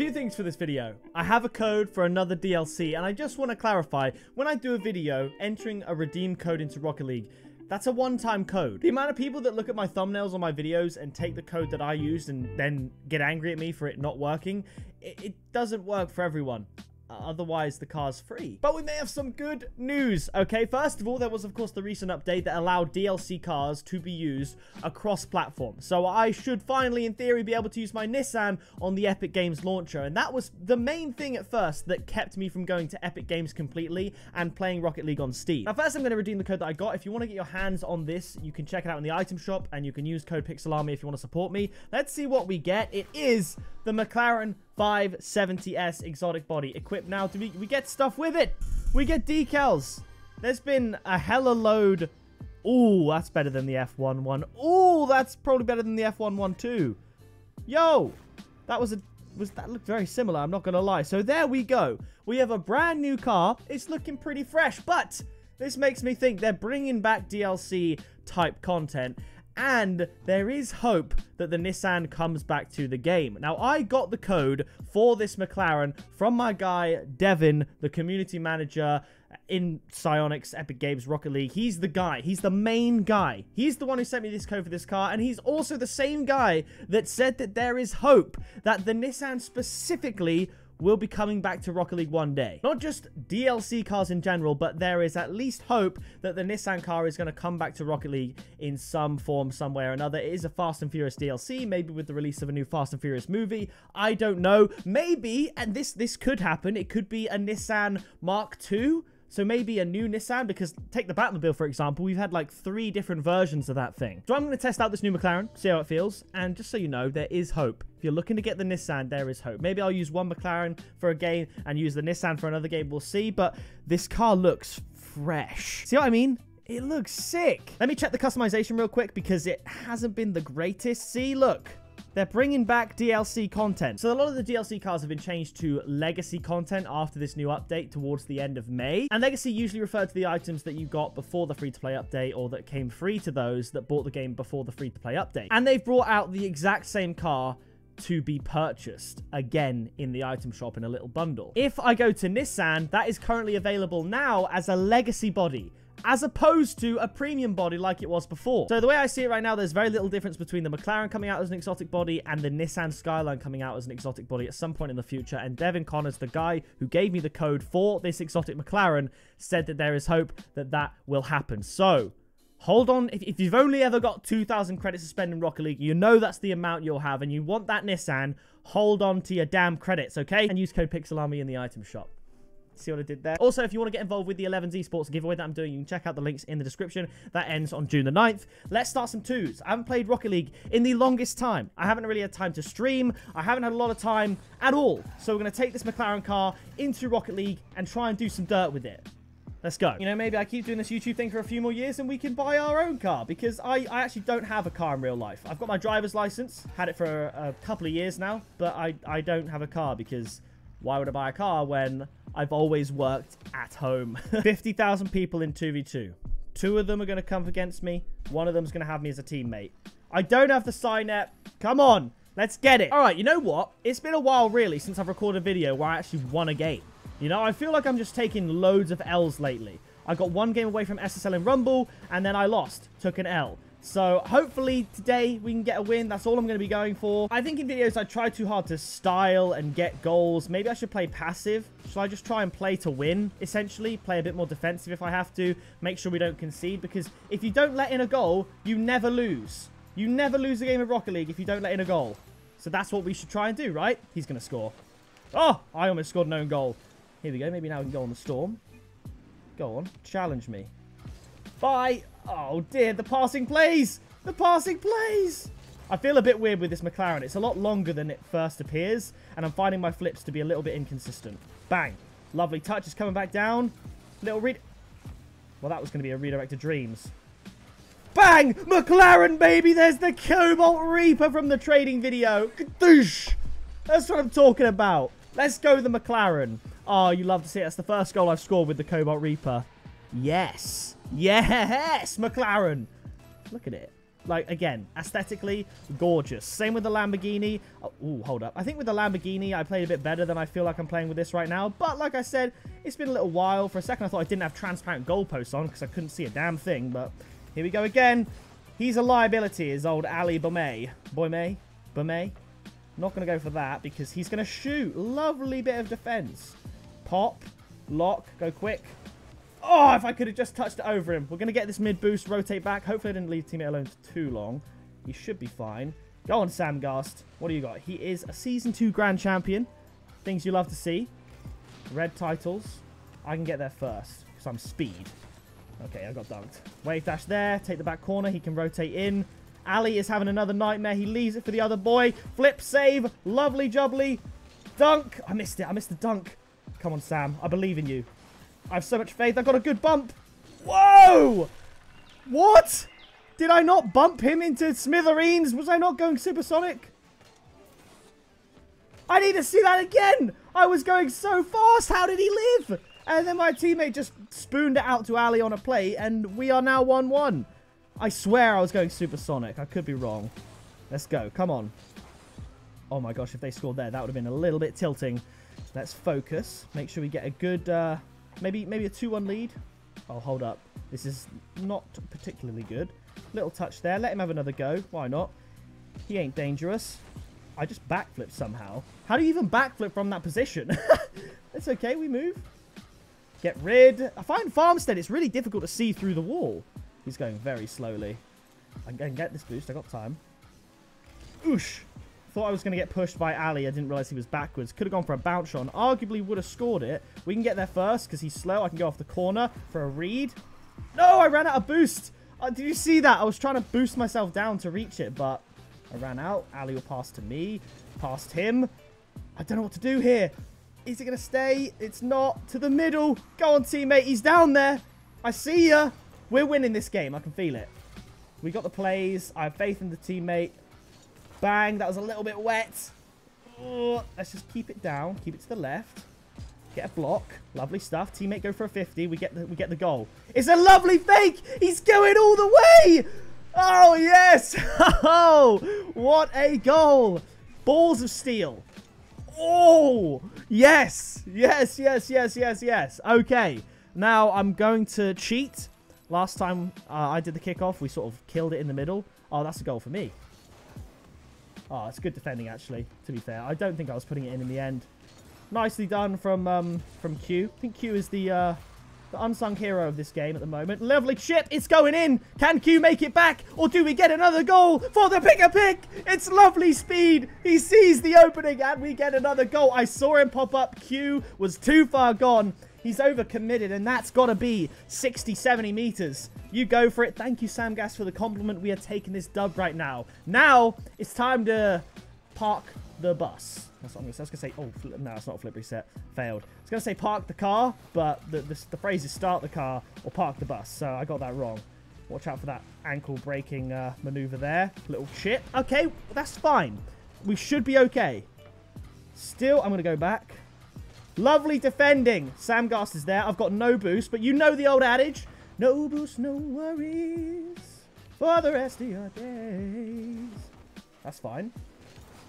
Few things for this video. I have a code for another DLC, and I just want to clarify, when I do a video entering a redeem code into Rocket League, that's a one-time code. The amount of people that look at my thumbnails on my videos and take the code that I used and then get angry at me for it not working, it, it doesn't work for everyone. Uh, otherwise, the car's free. But we may have some good news, okay? First of all, there was, of course, the recent update that allowed DLC cars to be used across platforms. So I should finally, in theory, be able to use my Nissan on the Epic Games launcher. And that was the main thing at first that kept me from going to Epic Games completely and playing Rocket League on Steam. Now, first, I'm going to redeem the code that I got. If you want to get your hands on this, you can check it out in the item shop, and you can use code Pixelarmy if you want to support me. Let's see what we get. It is the McLaren 570S exotic body. Equipped now. Do we, we get stuff with it? We get decals. There's been a hella load. Ooh, that's better than the F11. Ooh, that's probably better than the F11 too. Yo, that was a was that looked very similar. I'm not gonna lie. So there we go. We have a brand new car. It's looking pretty fresh, but this makes me think they're bringing back DLC type content and there is hope that the Nissan comes back to the game. Now, I got the code for this McLaren from my guy, Devin, the community manager in Psyonix, Epic Games, Rocket League. He's the guy. He's the main guy. He's the one who sent me this code for this car, and he's also the same guy that said that there is hope that the Nissan specifically will be coming back to Rocket League one day. Not just DLC cars in general, but there is at least hope that the Nissan car is going to come back to Rocket League in some form, some way or another. It is a Fast and Furious DLC, maybe with the release of a new Fast and Furious movie. I don't know. Maybe, and this, this could happen, it could be a Nissan Mark II so maybe a new Nissan, because take the Batmobile, for example, we've had like three different versions of that thing. So I'm going to test out this new McLaren, see how it feels, and just so you know, there is hope. If you're looking to get the Nissan, there is hope. Maybe I'll use one McLaren for a game and use the Nissan for another game, we'll see, but this car looks fresh. See what I mean? It looks sick. Let me check the customization real quick because it hasn't been the greatest. See, look. They're bringing back DLC content. So a lot of the DLC cars have been changed to legacy content after this new update towards the end of May. And legacy usually refer to the items that you got before the free-to-play update or that came free to those that bought the game before the free-to-play update. And they've brought out the exact same car to be purchased again in the item shop in a little bundle. If I go to Nissan, that is currently available now as a legacy body as opposed to a premium body like it was before. So the way I see it right now, there's very little difference between the McLaren coming out as an exotic body and the Nissan Skyline coming out as an exotic body at some point in the future. And Devin Connors, the guy who gave me the code for this exotic McLaren, said that there is hope that that will happen. So Hold on. If, if, you've only ever got 2,000 credits to spend in Rocket League, you know that's the amount you'll have, and you want that Nissan, hold on to your damn credits, okay? And use code Pixelarmy in the item shop. See what I did there? Also, if you want to get involved with the Ellevens Esports giveaway that I'm doing, you can check out the links in the description. That ends on June the 9th. Let's start some twos. I haven't played Rocket League in the longest time. I haven't really had time to stream. I haven't had a lot of time at all. So we're going to take this McLaren car into Rocket League and try and do some dirt with it. Let's go. You know, maybe I keep doing this YouTube thing for a few more years and we can buy our own car because I, I actually don't have a car in real life. I've got my driver's license, had it for a, a couple of years now, but I, I don't have a car because why would I buy a car when I've always worked at home? 50,000 people in 2v2. Two of them are going to come against me. One of them is going to have me as a teammate. I don't have the Cynet. Come on. Let's get it. All right, you know what? It's been a while, really, since I've recorded a video where I actually won a game. You know, I feel like I'm just taking loads of L's lately. I got one game away from SSL in Rumble, and then I lost. Took an L. So hopefully today we can get a win. That's all I'm going to be going for. I think in videos I try too hard to style and get goals. Maybe I should play passive. Should I just try and play to win, essentially? Play a bit more defensive if I have to. Make sure we don't concede. Because if you don't let in a goal, you never lose. You never lose a game of Rocket League if you don't let in a goal. So that's what we should try and do, right? He's going to score. Oh, I almost scored an own goal. Here we go. Maybe now we can go on the storm. Go on. Challenge me. Bye. Oh, dear. The passing plays. The passing plays. I feel a bit weird with this McLaren. It's a lot longer than it first appears, and I'm finding my flips to be a little bit inconsistent. Bang. Lovely touch is coming back down. Little read. Well, that was going to be a redirect to dreams. Bang! McLaren, baby! There's the Cobalt Reaper from the trading video. That's what I'm talking about. Let's go the McLaren. Oh, you love to see it. That's the first goal I've scored with the Cobalt Reaper. Yes. Yes, McLaren. Look at it. Like, again, aesthetically, gorgeous. Same with the Lamborghini. Oh, ooh, hold up. I think with the Lamborghini, I played a bit better than I feel like I'm playing with this right now. But like I said, it's been a little while. For a second, I thought I didn't have transparent goalposts on because I couldn't see a damn thing. But here we go again. He's a liability, is old Ali Bomay. Boymay? Bomay? Not going to go for that because he's going to shoot. Lovely bit of defense. Pop. Lock. Go quick. Oh, if I could have just touched it over him. We're going to get this mid boost, rotate back. Hopefully I didn't leave teammate alone for too long. He should be fine. Go on, Sam Gast. What do you got? He is a Season 2 Grand Champion. Things you love to see. Red titles. I can get there first because I'm speed. Okay, I got dunked. Wave dash there. Take the back corner. He can rotate in. Ali is having another nightmare. He leaves it for the other boy. Flip, save. Lovely jubbly. Dunk. I missed it. I missed the dunk. Come on, Sam. I believe in you. I have so much faith. I got a good bump. Whoa! What? Did I not bump him into smithereens? Was I not going supersonic? I need to see that again. I was going so fast. How did he live? And then my teammate just spooned it out to Ali on a plate, and we are now 1-1. I swear I was going supersonic. I could be wrong. Let's go. Come on. Oh my gosh, if they scored there, that would have been a little bit tilting. Let's focus. Make sure we get a good... Uh, Maybe maybe a 2-1 lead. Oh, hold up. This is not particularly good. Little touch there. Let him have another go. Why not? He ain't dangerous. I just backflip somehow. How do you even backflip from that position? it's okay. We move. Get rid. I find Farmstead, it's really difficult to see through the wall. He's going very slowly. I can get this boost. I got time. Oosh. Thought I was going to get pushed by Ali. I didn't realize he was backwards. Could have gone for a bounce and arguably would have scored it. We can get there first because he's slow. I can go off the corner for a read. No, I ran out of boost. Uh, did you see that? I was trying to boost myself down to reach it, but I ran out. Ali will pass to me. Past him. I don't know what to do here. Is it going to stay? It's not. To the middle. Go on, teammate. He's down there. I see ya. We're winning this game. I can feel it. We got the plays. I have faith in the teammate. Bang, that was a little bit wet. Oh, let's just keep it down. Keep it to the left. Get a block. Lovely stuff. Teammate go for a 50. We get the, we get the goal. It's a lovely fake. He's going all the way. Oh, yes. Oh, what a goal. Balls of steel. Oh, yes. Yes, yes, yes, yes, yes. Okay. Now I'm going to cheat. Last time uh, I did the kickoff, we sort of killed it in the middle. Oh, that's a goal for me. Oh, it's good defending, actually, to be fair. I don't think I was putting it in in the end. Nicely done from um, from Q. I think Q is the, uh, the unsung hero of this game at the moment. Lovely chip. It's going in. Can Q make it back? Or do we get another goal for the pick-a-pick? It's lovely speed. He sees the opening and we get another goal. I saw him pop up. Q was too far gone. He's overcommitted, and that's got to be 60, 70 meters. You go for it. Thank you, Sam Gas, for the compliment. We are taking this dub right now. Now, it's time to park the bus. That's what I'm to say. I was to say, oh, no, it's not a flip reset. Failed. I was going to say park the car, but the, the, the, phrase is start the car or park the bus, so I got that wrong. Watch out for that ankle breaking uh, maneuver there. Little chip. Okay, that's fine. We should be okay. Still, I'm going to go back. Lovely defending. Sam Gast is there. I've got no boost, but you know the old adage. No boost, no worries for the rest of your days. That's fine.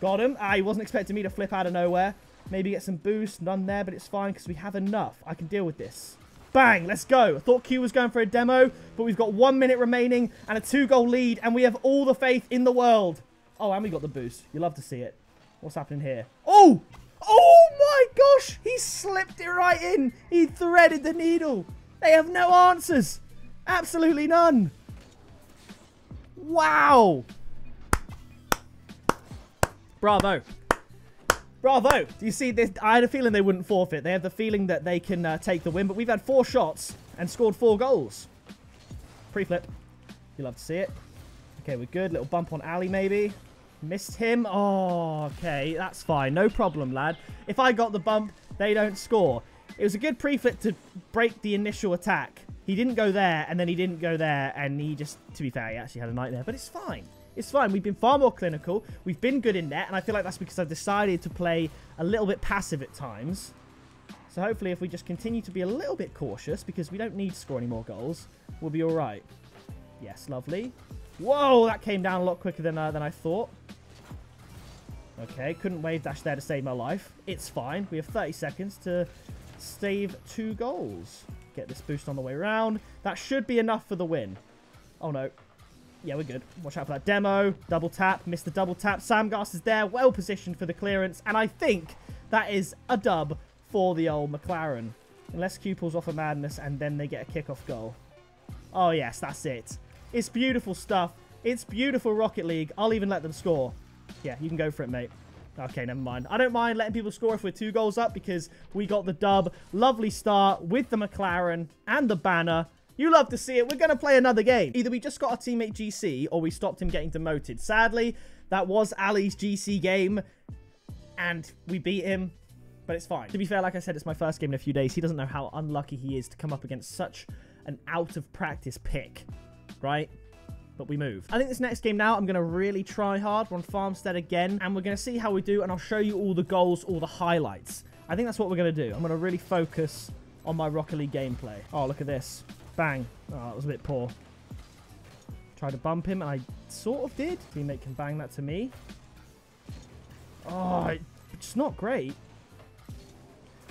Got him. Ah, he wasn't expecting me to flip out of nowhere. Maybe get some boost. None there, but it's fine because we have enough. I can deal with this. Bang, let's go. I thought Q was going for a demo, but we've got one minute remaining and a two-goal lead, and we have all the faith in the world. Oh, and we got the boost. You love to see it. What's happening here? Oh! Oh my gosh! He slipped it right in. He threaded the needle. They have no answers. Absolutely none. Wow. Bravo. Bravo. Do you see this? I had a feeling they wouldn't forfeit. They have the feeling that they can uh, take the win, but we've had four shots and scored four goals. Pre-flip. You love to see it. Okay, we're good. Little bump on Ali, maybe. Missed him. Oh, okay. That's fine. No problem, lad. If I got the bump, they don't score. It was a good pre-flip to break the initial attack. He didn't go there, and then he didn't go there, and he just, to be fair, he actually had a nightmare. But it's fine. It's fine. We've been far more clinical. We've been good in net, and I feel like that's because I've decided to play a little bit passive at times. So hopefully if we just continue to be a little bit cautious, because we don't need to score any more goals, we'll be all right. Yes, lovely. Whoa, that came down a lot quicker than, uh, than I thought. Okay, couldn't wave dash there to save my life. It's fine. We have 30 seconds to save two goals. Get this boost on the way around. That should be enough for the win. Oh, no. Yeah, we're good. Watch out for that demo. Double tap. Missed the double tap. Samgas is there. Well positioned for the clearance. And I think that is a dub for the old McLaren. Unless Q pulls off a madness and then they get a kickoff goal. Oh, yes. That's it. It's beautiful stuff. It's beautiful Rocket League. I'll even let them score. Yeah, you can go for it, mate. Okay, never mind. I don't mind letting people score if we're two goals up because we got the dub. Lovely start with the McLaren and the banner. You love to see it. We're going to play another game. Either we just got our teammate GC or we stopped him getting demoted. Sadly, that was Ali's GC game and we beat him, but it's fine. To be fair, like I said, it's my first game in a few days. He doesn't know how unlucky he is to come up against such an out of practice pick, right? But we move. I think this next game now, I'm going to really try hard. We're on Farmstead again, and we're going to see how we do, and I'll show you all the goals, all the highlights. I think that's what we're going to do. I'm going to really focus on my Rocket League gameplay. Oh, look at this. Bang. Oh, that was a bit poor. Tried to bump him, and I sort of did. Teammate can bang that to me. Oh, it's not great.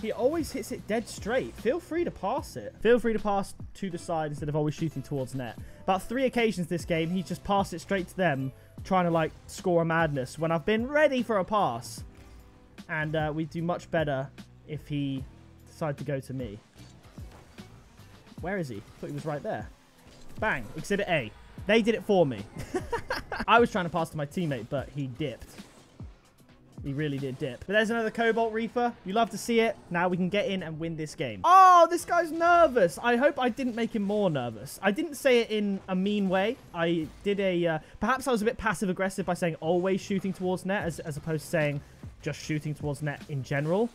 He always hits it dead straight. Feel free to pass it. Feel free to pass to the side instead of always shooting towards net. About three occasions this game, he's just passed it straight to them, trying to, like, score a madness when I've been ready for a pass. And uh, we do much better if he decided to go to me. Where is he? I thought he was right there. Bang. Exhibit A. They did it for me. I was trying to pass to my teammate, but he dipped. He really did dip. But there's another Cobalt Reaper. You love to see it. Now we can get in and win this game. Oh, this guy's nervous. I hope I didn't make him more nervous. I didn't say it in a mean way. I did a... Uh, perhaps I was a bit passive-aggressive by saying always shooting towards net as, as opposed to saying just shooting towards net in general.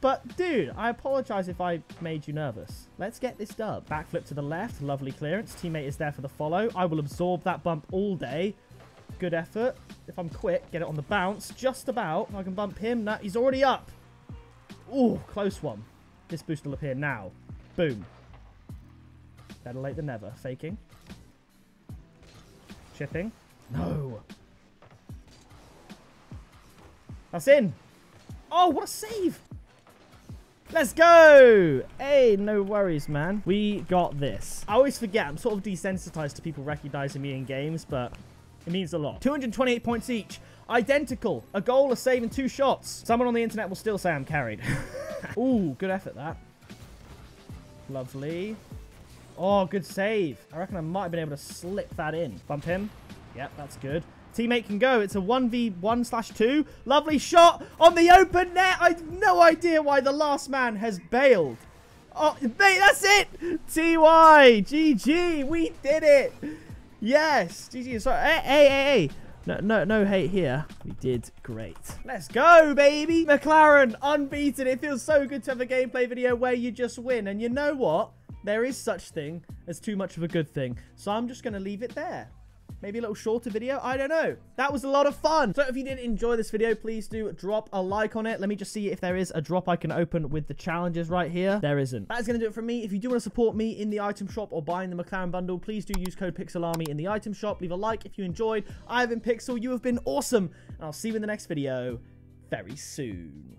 But, dude, I apologize if I made you nervous. Let's get this dub. Backflip to the left. Lovely clearance. Teammate is there for the follow. I will absorb that bump all day. Good effort. If I'm quick, get it on the bounce. Just about. I can bump him. No, he's already up. Ooh, close one. This boost will appear now. Boom. Better late than never. Faking. Chipping. No. That's in. Oh, what a save. Let's go! Hey, no worries, man. We got this. I always forget. I'm sort of desensitized to people recognizing me in games, but it means a lot. 228 points each. Identical. A goal, a save, and two shots. Someone on the internet will still say I'm carried. Ooh, good effort, that. Lovely. Oh, good save. I reckon I might have been able to slip that in. Bump him. Yep, that's good. Teammate can go. It's a 1v1 slash 2. Lovely shot on the open net. I have no idea why the last man has bailed. Oh, mate, that's it. TY. GG. We did it. Yes! GG, sorry. Hey, hey, hey, hey! No, no, no hate here. We did great. Let's go, baby! McLaren, unbeaten. It feels so good to have a gameplay video where you just win. And you know what? There is such thing as too much of a good thing. So I'm just going to leave it there. Maybe a little shorter video. I don't know. That was a lot of fun. So if you did enjoy this video, please do drop a like on it. Let me just see if there is a drop I can open with the challenges right here. There isn't. That is going to do it for me. If you do want to support me in the item shop or buying the McLaren bundle, please do use code PixelArmy in the item shop. Leave a like if you enjoyed. I have been Pixel. You have been awesome. And I'll see you in the next video very soon.